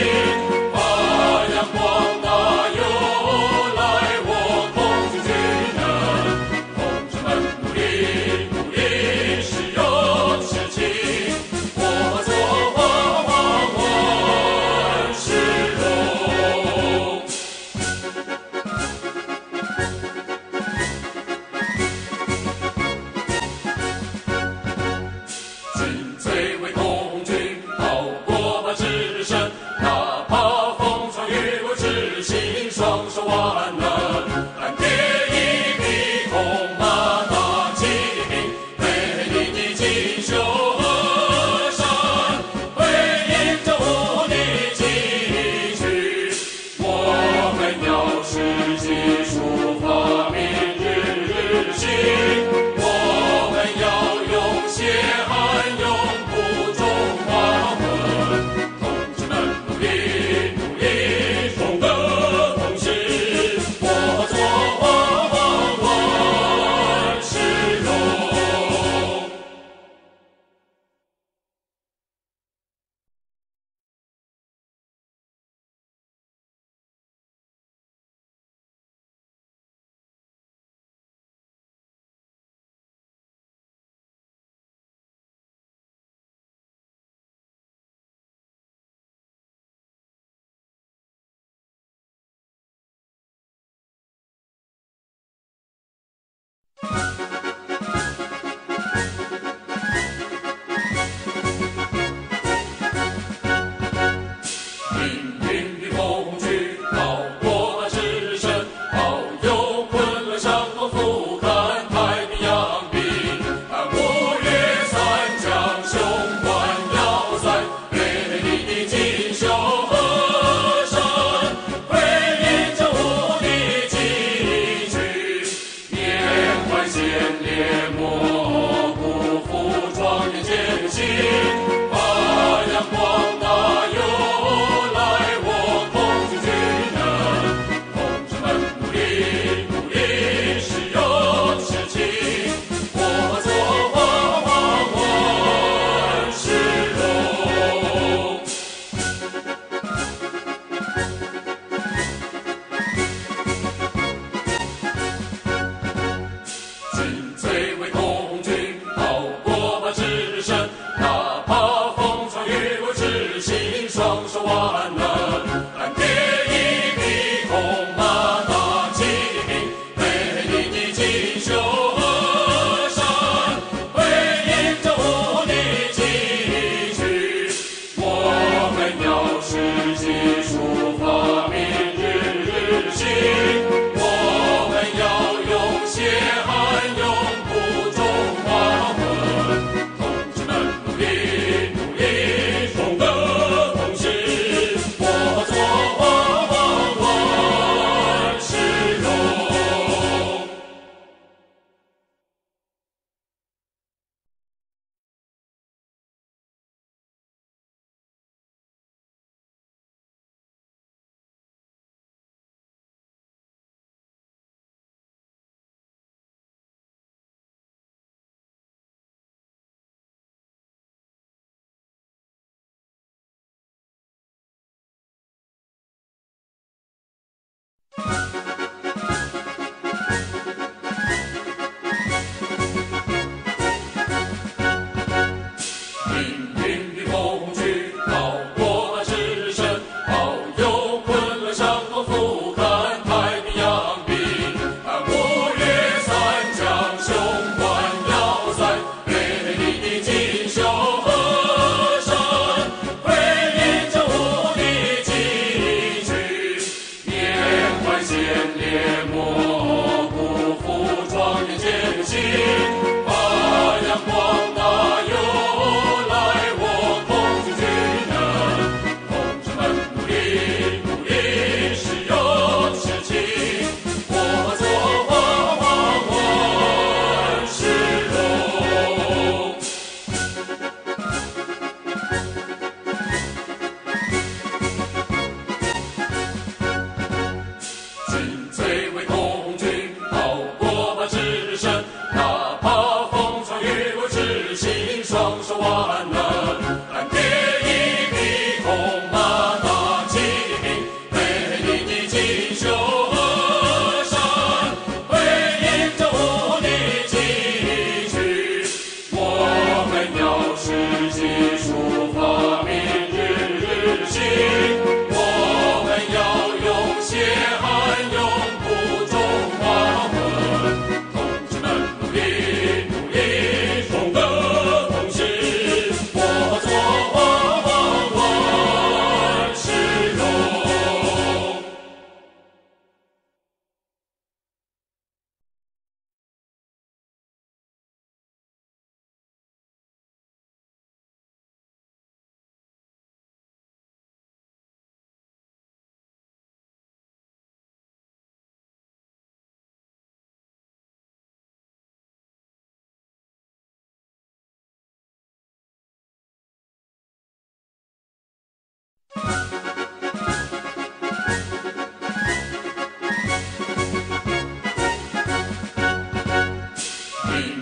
you. one. Hey.